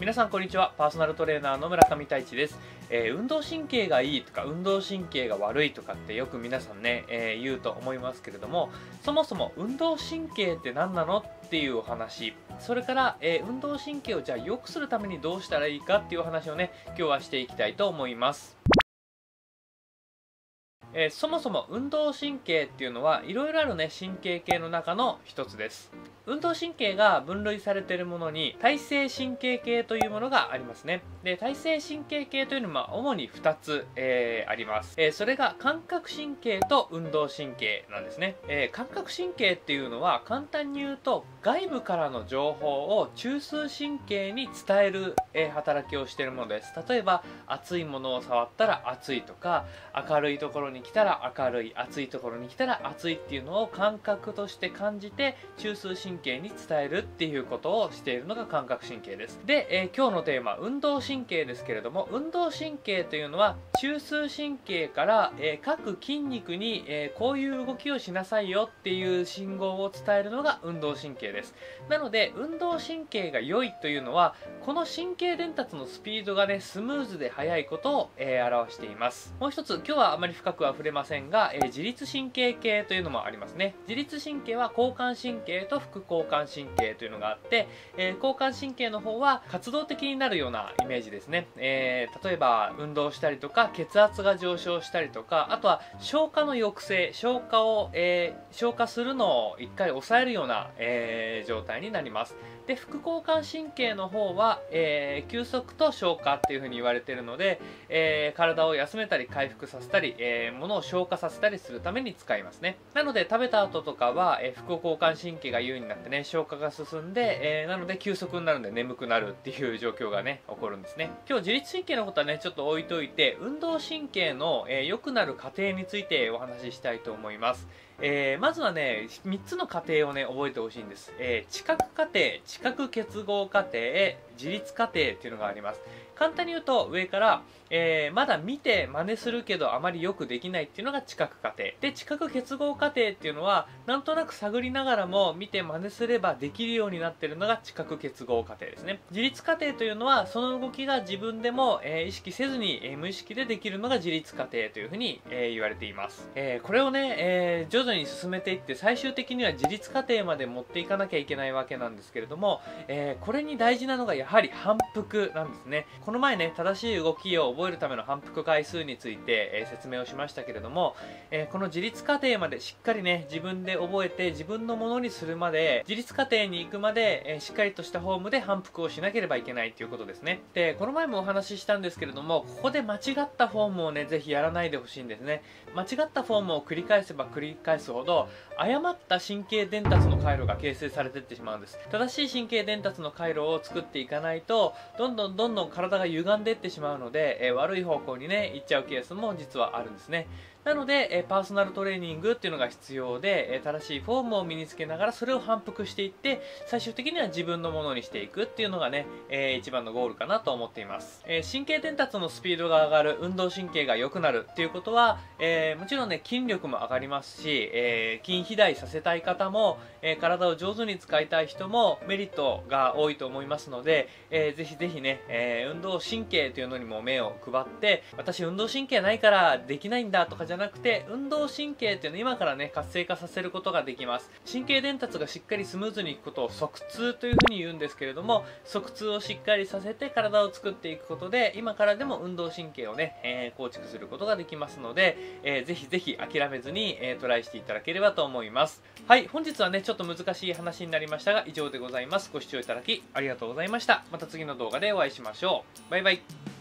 皆さんこんにちは。パーソナルトレーナーの村上太一です、えー運動神経がいいとか運動神経が悪いとかってよく皆さんね、えー言うと思いますけれどもそもそも運動神経って何なのっていうお話。それから、えー運動神経をじゃあ良くするためにどうしたらいいかっていうお話をね今日はしていきたいと思います。えーそもそも運動神経っていうのはいろいろあるね神経系の中の一つです。運動神経が分類されているものに体性神経系というものがありますね。で体性神経系というのは主に2つ、えーあります、えーそれが感覚神経と運動神経なんですね、え感覚神経っていうのは簡単に言うと外部からの情報を中枢神経に伝える、え働きをしているものです。例えば熱いものを触ったら熱いとか明るいところに来たら明るい暑いところに来たら暑いっていうのを感覚として感じて中枢神経に伝えるっていうことをしているのが感覚神経です。で、えー今日のテーマ運動神経ですけれども運動神経というのは中枢神経から、えー各筋肉に、えーこういう動きをしなさいよっていう信号を伝えるのが運動神経です。です。なので運動神経が良いというのはこの神経伝達のスピードがねスムーズで速いことを、えー表しています。もう一つ今日はあまり深くは触れませんが、えー自律神経系というのもありますね。自律神経は交感神経と副交感神経というのがあって、えー交感神経の方は活動的になるようなイメージですね、えー例えば運動したりとか血圧が上昇したりとかあとは消化の抑制消化を、えー消化するのを一回抑えるような、えーー状態になります。で副交感神経の方は、えー休息と消化っていう風に言われているので、えー体を休めたり回復させたり、えー物を消化させたりするために使いますね。なので食べた後とかは、えー副交感神経が優位になってね消化が進んで、えーなので休息になるんで眠くなるっていう状況がね起こるんですね。今日自律神経のことはねちょっと置いといて運動神経の、えー良くなる過程についてお話ししたいと思います。えーまずはね3つの過程をね覚えてほしいんです、えー知覚過程知覚結合過程自律過程っていうのがあります。簡単に言うと上から、えーまだ見て真似するけどあまりよくできないっていうのが知覚過程。で知覚結合過程っていうのはなんとなく探りながらも見て真似すればできるようになってるのが知覚結合過程ですね。自律過程というのはその動きが自分でも、えー意識せずに、えー無意識でできるのが自律過程というふうに、え言われています、えこれをね、え徐々に進めていって最終的には自律過程まで持っていかなきゃいけないわけなんですけれども、えこれに大事なのがやはり反復なんですね。この前ね正しい動きを覚えるための反復回数について、えー説明をしましたけれども、えーこの自律過程までしっかりね自分で覚えて自分のものにするまで自律過程に行くまで、えーしっかりとしたフォームで反復をしなければいけないということですね。でこの前もお話ししたんですけれどもここで間違ったフォームをねぜひやらないでほしいんですね。間違ったフォームを繰り返せば繰り返すほど誤った神経伝達の回路が形成されていってしまうんです。正しい神経伝達の回路を作っていかないとどんどんどんどん体が歪んでいってしまうので、え悪い方向にね行っちゃうケースも実はあるんですね。なので、えパーソナルトレーニングっていうのが必要で、え正しいフォームを身につけながらそれを反復していって最終的には自分のものにしていくっていうのがね、えー一番のゴールかなと思っています、えー神経伝達のスピードが上がる運動神経が良くなるっていうことは、えーもちろんね筋力も上がりますし、え筋肥大させたい方も、え体を上手に使いたい人もメリットが多いと思いますので、えーぜひぜひね、えー運動神経というのにも目を配って私運動神経ないからできないんだとかじゃなくて運動神経っていうのを今からね活性化させることができます。神経伝達がしっかりスムーズにいくことを側痛というふうに言うんですけれども側痛をしっかりさせて体を作っていくことで今からでも運動神経をね、えー構築することができますので、えーぜひぜひ諦めずに、えートライしていただければと思います。はい本日はねちょっと難しい話になりましたが以上でございます。ご視聴いただきありがとうございました。した。また次の動画でお会いしましょう。バイバイ。